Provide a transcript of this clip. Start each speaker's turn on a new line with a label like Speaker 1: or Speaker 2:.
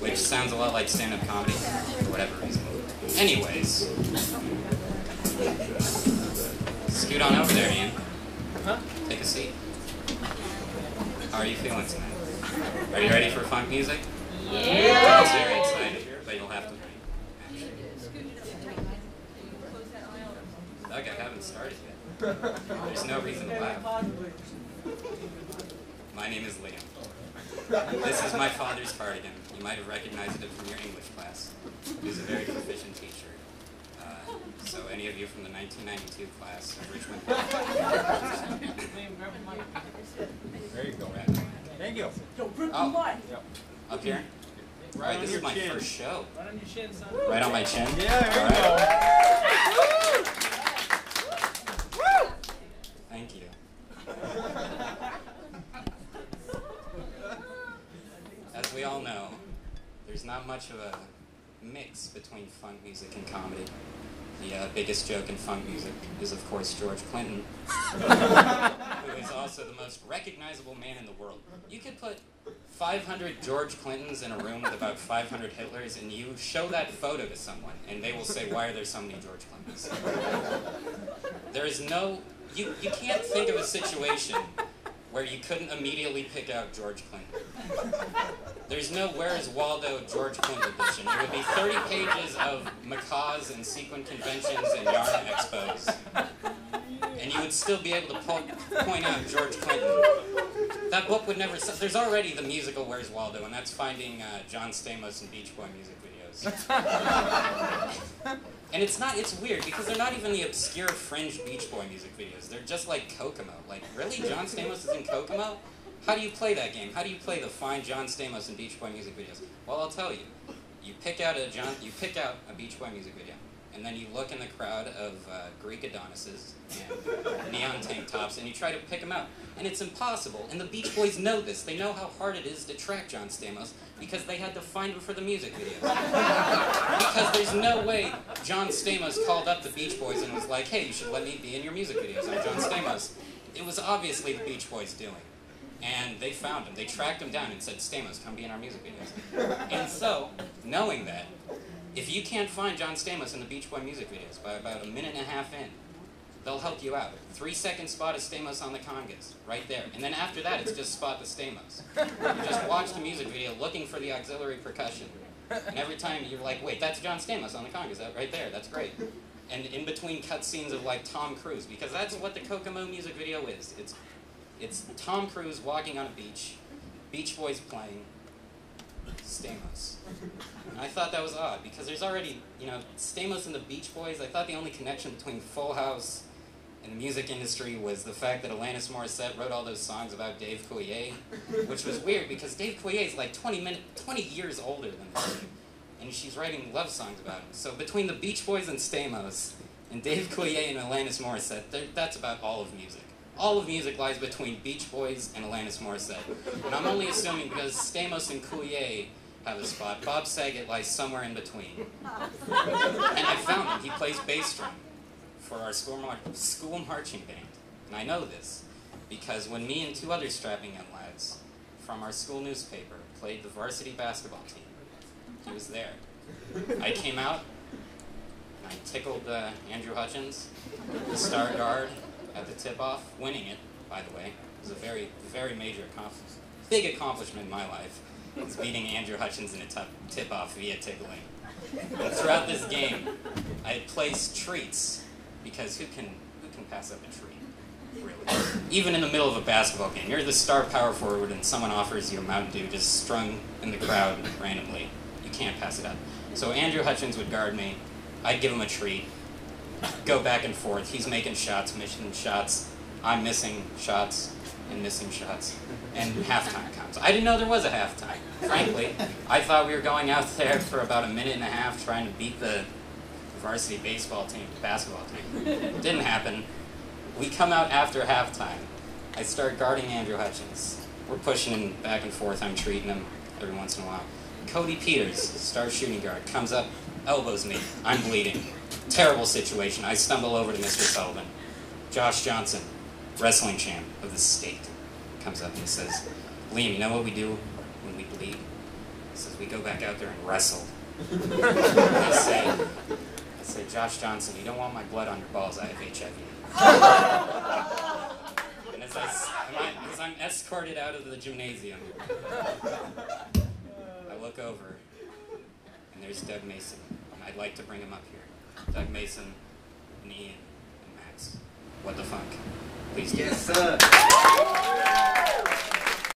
Speaker 1: which sounds a lot like stand-up comedy for whatever reason. Anyways, scoot on over there, Ian.
Speaker 2: Huh?
Speaker 1: Take a seat. How are you feeling tonight? Are you ready for funk music?
Speaker 2: Yeah.
Speaker 1: I'm very excited, but you'll have to wait. Doug, I haven't started yet. There's no reason to laugh. My name is Liam. This is my father's cardigan. You might have recognized it from your English class. He was a very proficient teacher. Uh, so any of you from the 1992 class of Richmond.
Speaker 3: There you go.
Speaker 1: Right.
Speaker 3: Thank you.
Speaker 1: Oh, up here? Right,
Speaker 3: on
Speaker 1: this is my
Speaker 3: chin.
Speaker 1: first show.
Speaker 2: Right on your chin, son.
Speaker 1: Right on my chin?
Speaker 3: Yeah, there
Speaker 1: All
Speaker 3: you
Speaker 1: right.
Speaker 3: go.
Speaker 1: Thank you. As we all know, there's not much of a mix between funk music and comedy. The uh, biggest joke in funk music is, of course, George Clinton, who is also the most recognizable man in the world. You could put 500 George Clintons in a room with about 500 Hitlers, and you show that photo to someone, and they will say, "Why are there so many George Clintons?" There is no, you, you can't think of a situation where you couldn't immediately pick out George Clinton. There's no Where is Waldo George Clinton edition. It would be 30 pages of macaws and sequin conventions and yarn expos. And you would still be able to po- point out George Clinton. That book would never. There's already the musical Where's Waldo, and that's finding uh, John Stamos and Beach Boy music videos. And it's not, it's weird because they're not even the obscure fringe Beach Boy music videos. They're just like Kokomo. Like, really? John Stamos is in Kokomo? How do you play that game? How do you play the Find John Stamos and Beach Boy music videos? Well, I'll tell you. You pick out a John, you pick out a Beach Boy music video, and then you look in the crowd of uh, Greek Adonises and neon tank tops, and you try to pick them out. And it's impossible. And the Beach Boys know this. They know how hard it is to track John Stamos because they had to find him for the music videos. because there's no way John Stamos called up the Beach Boys and was like, hey, you should let me be in your music videos. I'm John Stamos. It was obviously the Beach Boys doing. And they found him. They tracked him down and said, Stamos, come be in our music videos. And so, knowing that, if you can't find John Stamos in the Beach Boy music videos by about a minute and a half in, they'll help you out. Three second spot of Stamos on the congas, right there. And then after that, it's just spot the Stamos. You just watch the music video looking for the auxiliary percussion. And every time you're like, wait, that's John Stamos on the congas, right there, that's great. And in between cut scenes of like Tom Cruise, because that's what the Kokomo music video is. It's it's Tom Cruise walking on a beach, Beach Boys playing, Stamos. And I thought that was odd because there's already, you know, Stamos and the Beach Boys. I thought the only connection between Full House and the music industry was the fact that Alanis Morissette wrote all those songs about Dave Coulier, which was weird because Dave Coulier is like 20 minute, 20 years older than this and she's writing love songs about him. So between the Beach Boys and Stamos, and Dave Coulier and Alanis Morissette, that's about all of music. All of music lies between Beach Boys and Alanis Morissette. And I'm only assuming because Stamos and Coulier have a spot, Bob Saget lies somewhere in between. And I found him. He plays bass drum for our school, mar- school marching band. And I know this because when me and two other strapping young lads from our school newspaper played the varsity basketball team, he was there. I came out and I tickled uh, Andrew Hutchins, the star guard, at the tip-off, winning it, by the way. Was a very, very major accomplishment, big accomplishment in my life. Is beating Andrew Hutchins in a tip-off via tickling. And throughout this game, I had placed treats because who can who can pass up a treat? Really? Even in the middle of a basketball game, you're the star power forward, and someone offers you a Mountain Dew just strung in the crowd randomly. You can't pass it up. So Andrew Hutchins would guard me. I'd give him a treat. Go back and forth. He's making shots, missing shots. I'm missing shots and missing shots. And halftime comes. I didn't know there was a halftime. Frankly, I thought we were going out there for about a minute and a half trying to beat the varsity baseball team, basketball team. Didn't happen. We come out after halftime. I start guarding Andrew Hutchins. We're pushing him back and forth. I'm treating him every once in a while. Cody Peters, star shooting guard, comes up, elbows me. I'm bleeding. Terrible situation. I stumble over to Mr. Sullivan. Josh Johnson, wrestling champ of the state, comes up and says, Liam, you know what we do when we bleed? He says we go back out there and wrestle. I say, I say, Josh Johnson, you don't want my blood on your balls. I have HIV. and as, I- as I'm escorted out of the gymnasium, I look over, and there's Doug Mason. I'd like to bring him up here. Doug Mason, and Ian, and Max. What the fuck? Please do.
Speaker 4: Yes, sir.